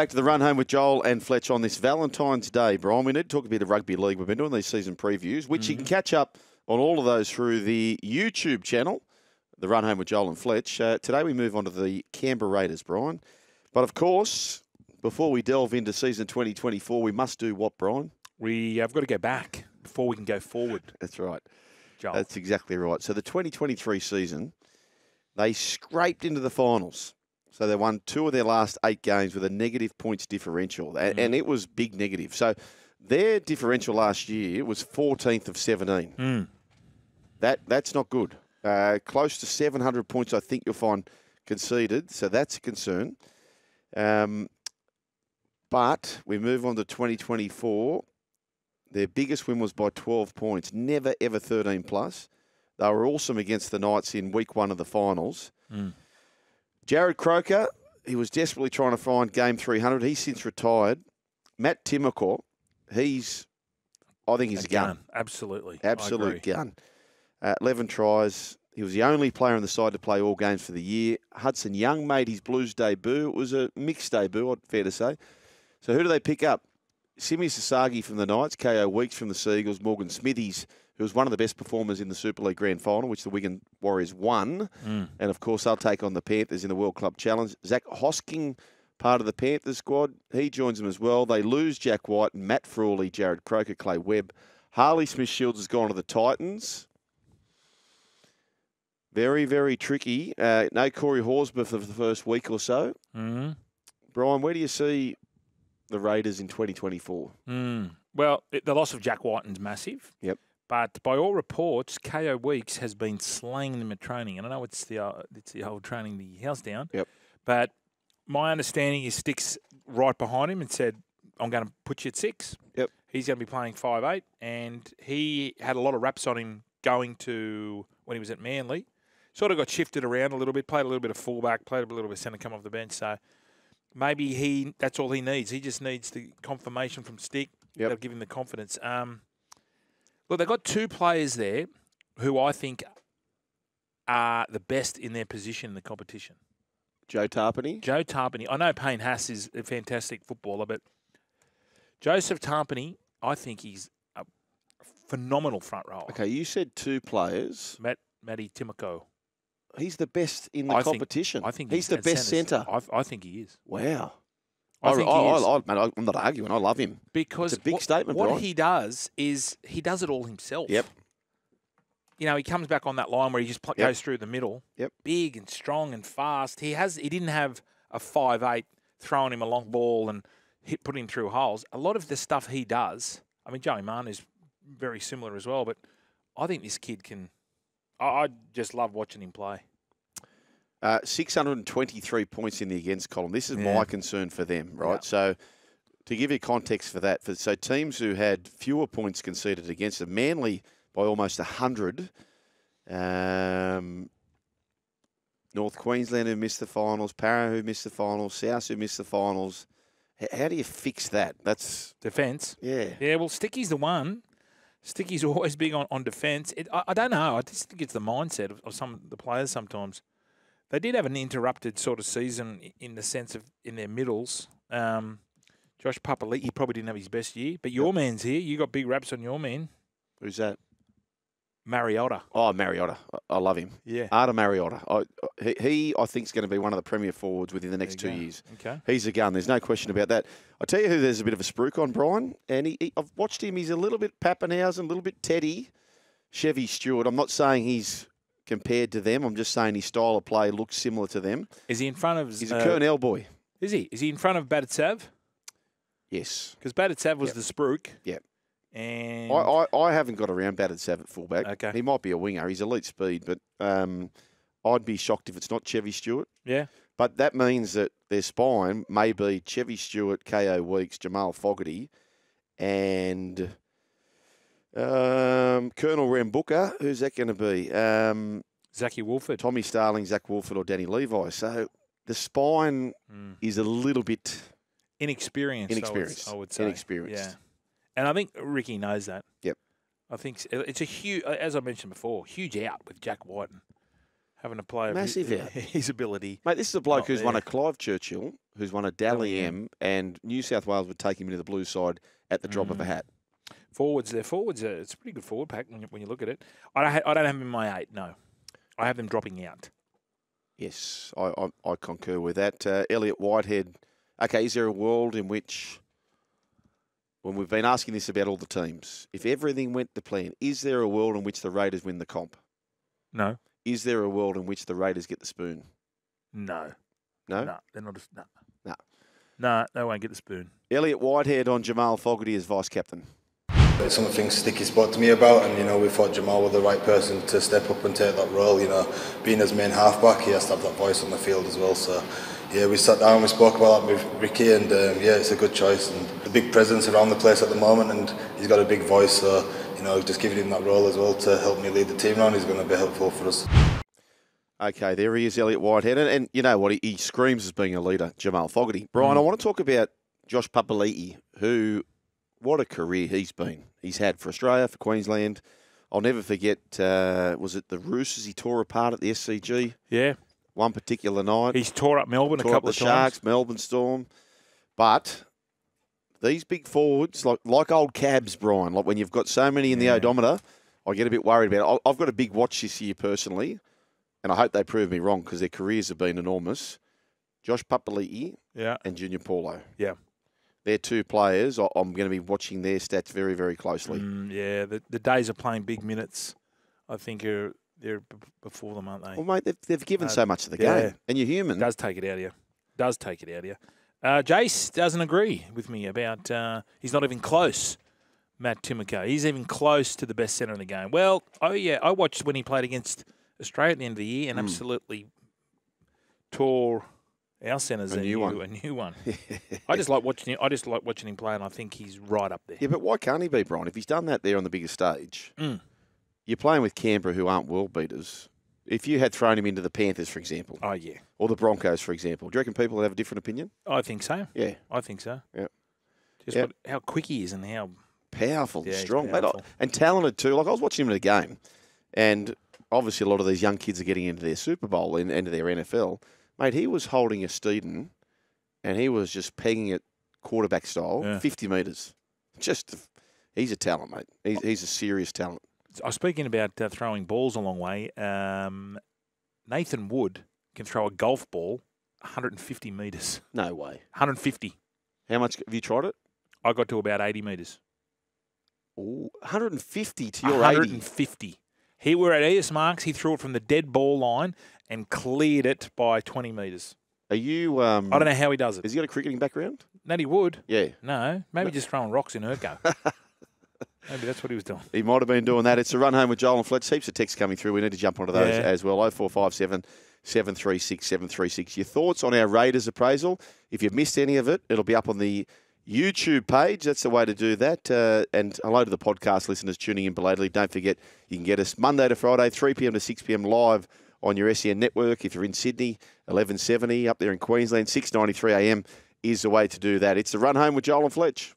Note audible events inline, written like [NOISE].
back to the run home with Joel and Fletch on this Valentine's Day, Bryan. We need to talk a bit of rugby league. We've been doing these season previews, which mm-hmm. you can catch up on all of those through the YouTube channel, the run home with Joel and Fletch. Uh, today we move on to the Canberra Raiders, Bryan. But of course, before we delve into season 2024, we must do what, Bryan? We have got to go back before we can go forward. [LAUGHS] That's right. Joel. That's exactly right. So the 2023 season, they scraped into the finals. So they won two of their last eight games with a negative points differential, and, mm. and it was big negative. So their differential last year was 14th of 17. Mm. That that's not good. Uh, close to 700 points, I think you'll find conceded. So that's a concern. Um, but we move on to 2024. Their biggest win was by 12 points, never ever 13 plus. They were awesome against the Knights in week one of the finals. Mm. Jarrod Croker, he was desperately trying to find game 300. He's since retired. Matt Timoko, he's, I think he's a, a gun. gun. Absolutely. Absolute gun. Uh, 11 tries. He was the only player on the side to play all games for the year. Hudson Young made his Blues debut. It was a mixed debut, fair to say. So who do they pick up? Simi Sasagi from the Knights, Kaeo Weeks from the Seagulls, Morgan Smithies, who was one of the best performers in the Super League Grand Final, which the Wigan Warriors won. Mm. And of course, they'll take on the Panthers in the World Club Challenge. Zach Hosking, part of the Panthers squad, he joins them as well. They lose Jack Wighton Matt Frawley, Jarrod Croker, Clay Webb. Harley Smith Shields has gone to the Titans. Very, very tricky. Uh, no Corey Horsburgh for the first week or so. Mm-hmm. Bryan, where do you see the Raiders in 2024? Mm. Well, it, the loss of Jack Wighton's massive. Yep. But by all reports, Kaeo Weeks has been slaying them at training. And I know it's the uh, it's the old training the house down. Yep. But my understanding is Sticks right behind him and said, "I'm going to put you at six. Yep. He's going to be playing five eight, and he had a lot of raps on him going to when he was at Manly. Sort of got shifted around a little bit, played a little bit of fullback, played a little bit of centre, come off the bench. So maybe he that's all he needs. He just needs the confirmation from Stick. Yep. That'll give him the confidence. Um, look, they've got two players there who I think are the best in their position in the competition. Joe Tapine? Joe Tapine. I know Payne Haas is a fantastic footballer, but Joseph Tapine, I think he's a phenomenal front rower. Okay, you said two players. Matt Matty Timoko. He's the best in the I competition. Think, I think he's, he's the best centre. I, I, think he is. Wow. I, I think I, he is. Man, I'm not arguing. I love him because it's a big what, statement. What Bryan. he does is he does it all himself. Yep. You know, he comes back on that line where he just yep. goes through the middle. Yep. Big and strong and fast. He has. He didn't have a five eight throwing him a long ball and hit put him through holes. A lot of the stuff he does. I mean, Joey Manu is very similar as well, but I think this kid can. I, I just love watching him play. Uh, 623 points in the against column. This is Yeah. my concern for them, right? Yeah. So, to give you context for that, for so teams who had fewer points conceded against them, Manly by almost 100. Um, North Queensland who missed the finals, Parra who missed the finals, South who missed the finals. H- How do you fix that? That's Defence. yeah. Yeah, well, Sticky's the one. Sticky's [LAUGHS] always big on, on defence. I, I don't know. I just think it's the mindset of, of some of the players sometimes. They did have an interrupted sort of season in the sense of in their middles. Um, Josh Papali'i, he probably didn't have his best year, but your man's here. You got big raps on your man, Who's that? Mariota. Oh, Mariota. I- love him. Yeah. Ata Mariota. I, he, he, I think, is going to be one of the premier forwards within the next two go. years. Okay. He's a gun. There's no question about that. I tell you who there's a bit of a spruik on, Bryan. And he, he, I've watched him. He's a little bit Papenhuyzen, a little bit Teddy. Chevy Stewart. I'm not saying he's compared to them. I'm just saying his style of play looks similar to them. Is he in front of? He's a uh, Kernell boy. Is he? Is he in front of Baditsav? Yes. Because Baditsav was Yep. the spruik. Yep. And I, I, I haven't got around batted Sav at fullback. Okay. He might be a winger. He's elite speed, but um, I'd be shocked if it's not Chevy Stewart. yeah. But that means that their spine may be Chevy Stewart, Kaeo Weeks, Jamal Fogarty, and um, Colonel Rambuka. Who's that going to be? Um, Zachy Woolford. Tommy Starling, Zach Woolford, or Danny Levi. So the spine Mm. is a little bit Inexperienced. I would- inexperienced. I would say. Inexperienced. Yeah. And I think Ricky knows that. Yep. I think it's a huge, as I mentioned before, huge out with Jack Wighton. having a play of Massive his, out. [LAUGHS] his ability. Mate, this is a bloke who's won a Clive Churchill, who's won a Dally Dally M, and New South Wales would take him into the blue side at the drop Mm. of a hat. Forwards, their forwards, are, it's a pretty good forward pack when you, when you look at it. I don't, ha- I don't have them in my eight. No, I have them dropping out. Yes, I, I, I concur with that. Uh, Elliott Whitehead. Okay, is there a world in which, when we've been asking this about all the teams, if everything went to plan, is there a world in which the Raiders win the comp? No, Is there a world in which the Raiders get the spoon? no, No. no. They're not. A, no. No. No, they won't get the spoon. Elliott Whitehead on Jamal Fogarty as vice captain. It's something Sticky spoke to me about, and you know we thought Jamal was the right person to step up and take that role. You know, being his main halfback, he has to have that voice on the field as well. So, yeah, we sat down, we spoke about that with Ricky, and um, yeah, it's a good choice. And the big presence around the place at the moment, and he's got a big voice. So, you know, just giving him that role as well to help me lead the team on is going to be helpful for us. Okay, there he is, Elliott Whitehead. And, and you know what? He, he screams as being a leader, Jamal Fogarty. Bryan, I want to talk about Josh Papali'i, who, what a career he's been. He's had for Australia, for Queensland. I'll never forget, uh, was it the Roosters he tore apart at the SCG Yeah, one particular night? he's tore up Melbourne tore a up couple the of times. Sharks, Melbourne Storm. But these big forwards, like like old cabs, Bryan, like when you've got so many in the Yeah. odometer, I get a bit worried about it. I've got a big watch this year personally, and I hope they prove me wrong because their careers have been enormous. Josh Papali'i Yeah, and Junior Paulo. Yeah. They're two players. I'm going to be watching their stats very, very closely. Mm, yeah. The, the days of playing big minutes, I think, are they're before them, aren't they? Well, mate, they've, they've given Uh, so much to the yeah. game, and you're human. does take it out of you. Does take it out of you. Uh, Jace doesn't agree with me about uh, he's not even close. Matt Timoko. He's even close to the best centre in the game. Well, oh yeah, I watched when he played against Australia at the end of the year and Mm. absolutely tore our centres A a, new one. a new one. [LAUGHS] I just like watching him. I just like watching him play, and I think he's right up there. Yeah, but why can't he be, Bryan? If he's done that there on the biggest stage, Mm. you're playing with Canberra, who aren't world beaters. If you had thrown him into the Panthers, for example, Oh yeah, or the Broncos, for example, do you reckon people would have a different opinion? I think so. Yeah, I think so. Yeah. Just Yep. What, how quick he is and how powerful, Yeah, strong, mate, I- and talented too. Like I was watching him in a game, and obviously a lot of these young kids are getting into their Super Bowl and into their NFL. Mate, he was holding a Steeden, and he was just pegging it quarterback style, Yeah. 50 metres. Just, he's a talent, mate. He's, he's a serious talent. I was speaking about uh, throwing balls a long way. Um, Nathan Wood can throw a golf ball 150 metres. No way. 150. How much have you tried it? I got to about 80 metres. Ooh, 150 to your 80. 150. He were at ES Marks. He threw it from the dead ball line and cleared it by 20 metres. Are you? Um, I don't know how he does it. Has he got a cricketing background? Natty Wood. Yeah, No, maybe just throwing rocks in Urco. [LAUGHS] maybe that's what he was doing. he might have been doing that. It's a run home with Joel and Fletch. Heaps of texts coming through. We need to jump onto those Yeah. as well. 0457 736 736. Your thoughts on our Raiders appraisal? If you've missed any of it, it'll be up on the YouTube page. That's the way to do that. Uh, and hello to the podcast listeners tuning in belatedly. Don't forget, you can get us Monday to Friday, 3 p.m. to 6 p.m. live on your SEN network. If you're in Sydney, 1170 up there in Queensland, 6.93 a.m. is the way to do that. It's the run home with Joel and Fletch.